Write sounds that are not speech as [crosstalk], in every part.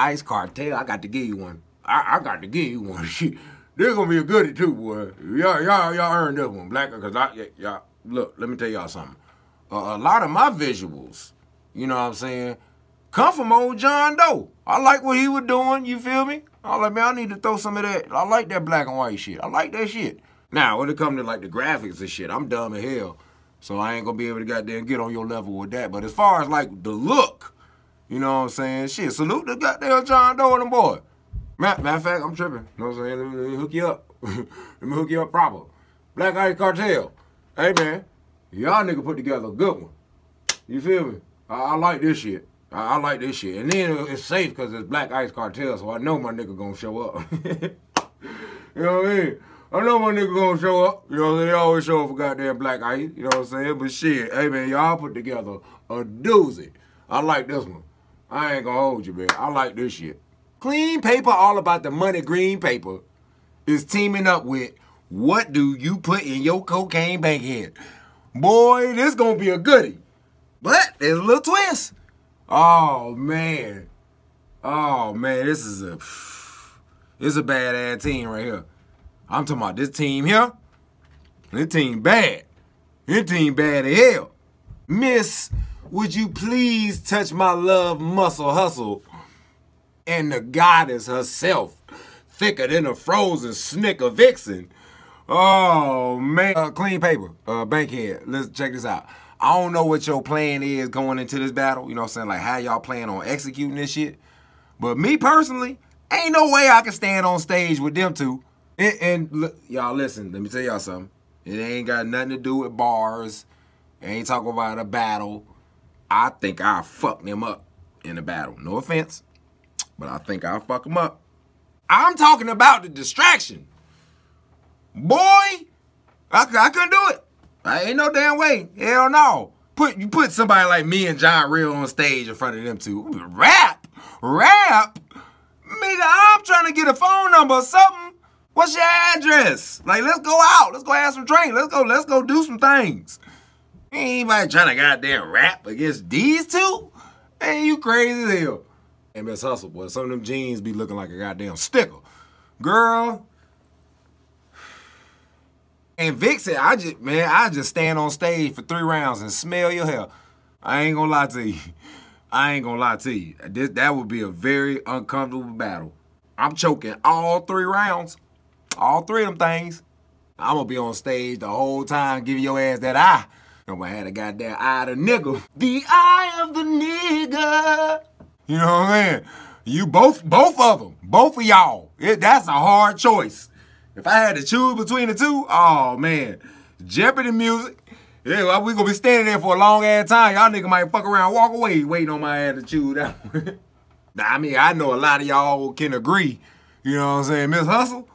Ice Cartel. I got to give you one. I, I got to give you one. [laughs] Shit. This gonna be a goodie too, boy. Y'all, y'all, y'all earned this one, Black. Cause I, y'all, look. Let me tell y'all something. Uh, a lot of my visuals, you know what I'm saying, come from old John Doe. I like what he was doing. You feel me? I like, man, I need to throw some of that. I like that black and white shit. I like that shit. Now, when it comes to like the graphics and shit, I'm dumb as hell. So I ain't gonna be able to goddamn get on your level with that. But as far as like the look, you know what I'm saying? Shit, salute the goddamn John Doe and them boy. Matter, matter of fact, I'm tripping. You know what I'm saying? Let me, let me hook you up. [laughs] let me hook you up proper. Black Ice Cartel. Hey man, y'all nigga put together a good one. You feel me? I, I like this shit. I, I, like this shit. And then it's safe because it's Black Ice Cartel, so I know my nigga gonna show up. [laughs] you know what I mean? I know my nigga gonna show up. You know, what they always show up for goddamn Black Ice. You know what I'm saying? But shit, hey man, y'all put together a doozy. I like this one. I ain't gonna hold you, man. I like this shit. Qleen Paper, all about the money green paper, is teaming up with What Do You Put in Your Cocaine bank? Bankhead? Boy, this gonna be a goodie. But there's a little twist. Oh man. Oh man, this is a this is a bad ass team right here. I'm talking about this team here. This team bad. This team bad as hell. Miss, would you please touch my love muscle hustle? and the goddess herself, thicker than a frozen snicker vixen. Oh man, uh, Qleen Paper, uh, bankhead. Let's check this out. I don't know what your plan is going into this battle. You know what I'm saying? Like how y'all plan on executing this shit. But me personally, ain't no way I can stand on stage with them two. And, and y'all listen, let me tell y'all something. It ain't got nothing to do with bars. It ain't talking about a battle. I think I fuck them up in a battle. No offense but I think I'll fuck them up. I'm talking about the distraction. Boy, I, I couldn't do it. I ain't no damn way. Hell no. Put you put somebody like me and John Real on stage in front of them two. Rap, rap, nigga. I'm trying to get a phone number or something. What's your address? Like, let's go out. Let's go have some drink. Let's go. Let's go do some things. Ain't anybody trying to goddamn rap against these two? Ain't you crazy as hell? MS Hustle, boy. Some of them jeans be looking like a goddamn sticker. Girl. And said, I just, man, I just stand on stage for three rounds and smell your hair. I ain't gonna lie to you. I ain't gonna lie to you. This, that would be a very uncomfortable battle. I'm choking all three rounds. All three of them things. I'm gonna be on stage the whole time giving your ass that eye. I'm a goddamn eye of the nigga. The eye of the nigga. You know what I'm saying? You both, both of them, both of y'all. It, that's a hard choice. If I had to choose between the two, oh man, Jeopardy music. Yeah, we gonna be standing there for a long ass time. Y'all nigga might fuck around, walk away, waiting on my ass to choose that one. [laughs] I mean, I know a lot of y'all can agree. You know what I'm saying, Miss Hustle?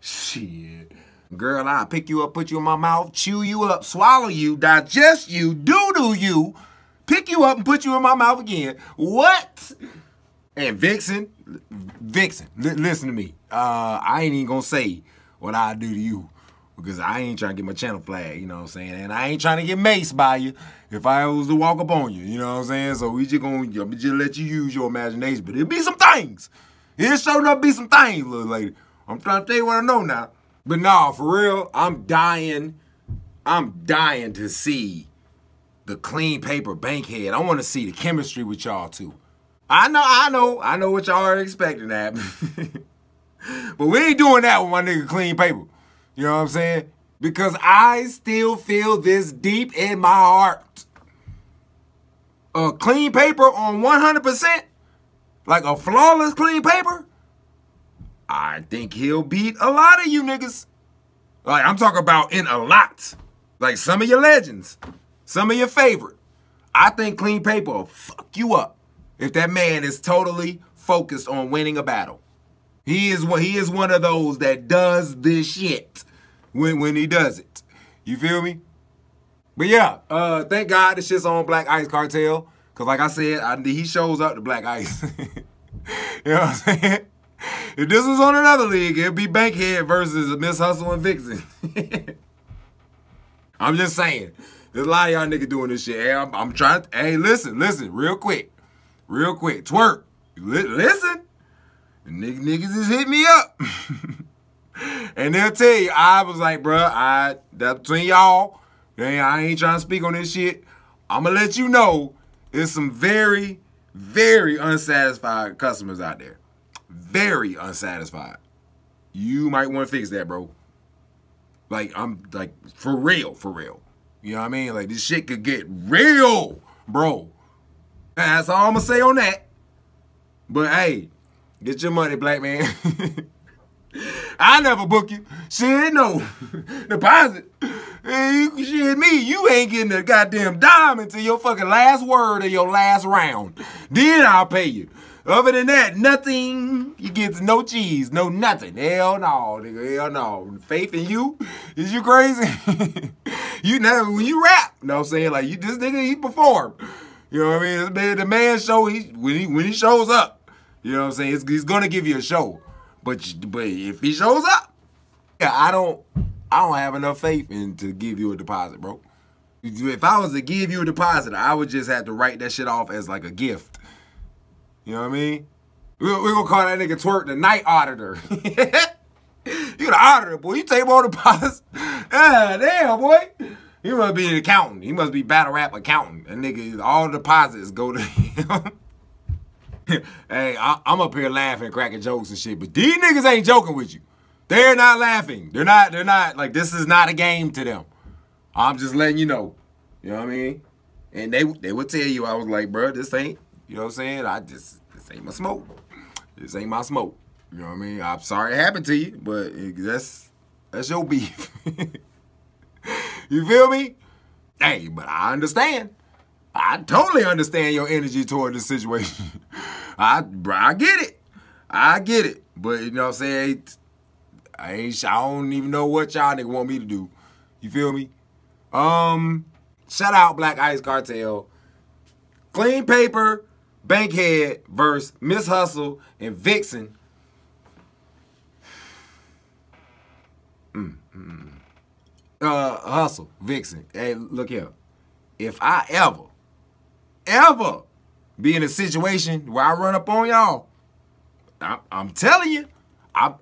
Shit. Girl, I'll pick you up, put you in my mouth, chew you up, swallow you, digest you, doo-doo you, pick you up and put you in my mouth again. What? And Vixen, Vixen, li listen to me. Uh, I ain't even gonna say what I do to you because I ain't trying to get my channel flag, you know what I'm saying? And I ain't trying to get maced by you if I was to walk up on you, you know what I'm saying? So we just gonna just let you use your imagination, but it'll be some things. It'll sure up be some things, little lady. I'm trying to tell you what I know now. But nah, for real, I'm dying. I'm dying to see the Qleen Paper bankhead. I want to see the chemistry with y'all too. I know, I know, I know what y'all are expecting that. [laughs] but we ain't doing that with my nigga Qleen Paper. You know what I'm saying? Because I still feel this deep in my heart. A Qleen Paper on 100%, like a flawless Qleen Paper, I think he'll beat a lot of you niggas. Like, I'm talking about in a lot. Like some of your legends. Some of your favorite. I think Qleen Paper will fuck you up if that man is totally focused on winning a battle. He is he is one of those that does this shit when when he does it. You feel me? But yeah, uh, thank God the shit's on Black Ice Cartel. Cause like I said, I, he shows up to Black Ice. [laughs] you know what I'm saying? If this was on another league, it'd be Bankhead versus Miss Hustle and Vixen. [laughs] I'm just saying. There's a lot of y'all niggas doing this shit. Hey, I'm, I'm trying to, hey, listen, listen, real quick. Real quick. Twerk. Listen. niggas just hit me up. [laughs] and they'll tell you, I was like, bruh, I that between y'all. I ain't trying to speak on this shit. I'ma let you know there's some very, very unsatisfied customers out there. Very unsatisfied. You might want to fix that, bro. Like, I'm like, for real, for real. You know what I mean? Like, this shit could get real, bro. That's all I'm gonna say on that. But hey, get your money, black man. [laughs] I never book you. Shit, no. [laughs] Deposit. Hey, shit, me, you ain't getting a goddamn dime until your fucking last word of your last round. Then I'll pay you. Other than that, nothing. You get no cheese, no nothing. Hell no, nigga. Hell no. Faith in you? Is you crazy? [laughs] you know when you rap, you know what I'm saying? Like you this nigga, he perform. You know what I mean? The man show he when he when he shows up, you know what I'm saying? He's, he's gonna give you a show. But but if he shows up, yeah, I don't I don't have enough faith in to give you a deposit, bro. If I was to give you a deposit, I would just have to write that shit off as like a gift. You know what I mean? We're, we gonna call that nigga Twerk the night auditor. [laughs] you the auditor, boy. You take more deposits. [laughs] Ah, damn, boy. He must be an accountant. He must be battle rap accountant. That nigga, all deposits go to [laughs] him. hey, I, am up here laughing, cracking jokes and shit, but these niggas ain't joking with you. They're not laughing. They're not. They're not like this is not a game to them. I'm just letting you know. You know what I mean? And they they would tell you, I was like, bro, this ain't. You know what I'm saying? I just this ain't my smoke. This ain't my smoke. You know what I mean? I'm sorry it happened to you, but that's that's your beef. [laughs] you feel me? Hey, but I understand. I totally understand your energy toward this situation. [laughs] I I get it. I get it. But you know what I'm saying? I ain't I don't even know what y'all nigga want me to do. You feel me? Um shout out Black Ice Cartel. Qleen Paper, Bankhead versus Miss Hustle and Vixen. Mm, mm. Uh, Hustle, Vixen. Hey, look here. If I ever ever be in a situation where I run up on y'all, I, am telling you, I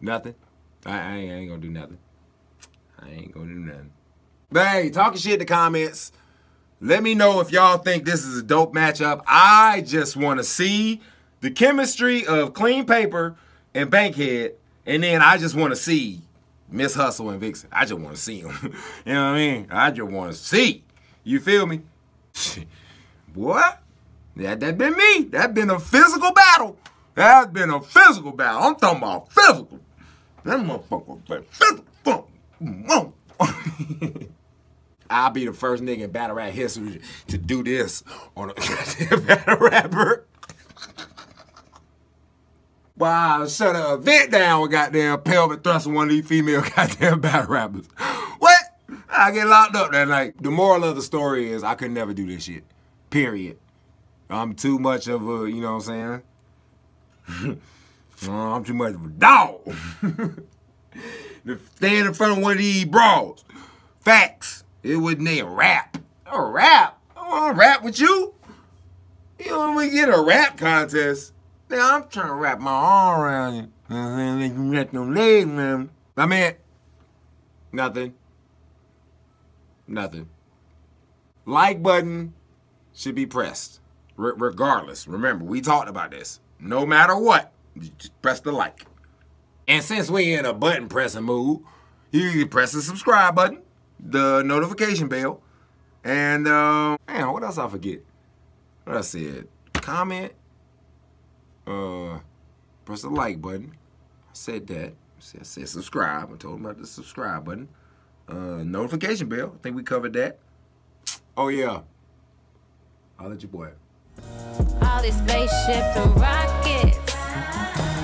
nothing. I, I, ain't, I ain't gonna do nothing. I ain't gonna do nothing. Hey, talking shit in the comments. Let me know if y'all think this is a dope matchup. I just want to see the chemistry of Qleen Paper and Bankhead, and then I just want to see Miss Hustle and Vixen. I just want to see them. [laughs] you know what I mean? I just want to see. You feel me? [laughs] Boy, that that been me. That been a physical battle. That's been a physical battle. I'm talking about physical. That motherfucker been physical. Mmm. [laughs] I'll be the first nigga in battle rap history to do this on a [laughs] battle rapper. Wow, shut a event down with goddamn pelvic thrust one of these female [laughs] goddamn battle rappers. What? I get locked up that night. The moral of the story is I could never do this shit. Period. I'm too much of a, you know what I'm saying? I'm too much of a dog. To stand in front of one of these brawls. Facts. It wasn't a rap. A rap? I want to rap with you. You know, when we get a rap contest, now I'm trying to wrap my arm around you. And then you got them legs, man. I mean, nothing. Nothing. Like button should be pressed. Regardless. Remember, we talked about this. No matter what, just press the like. And since we in a button pressing mood, you can press the subscribe button, the notification bell, and uh, man, what else I forget? What I said? Comment, uh, press the like button. I said that. I said subscribe. I told him about the subscribe button. Uh, notification bell. I think we covered that. Oh yeah. I'll let you boy. All these spaceships and rockets